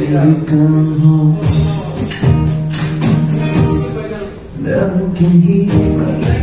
you come home nothing can hear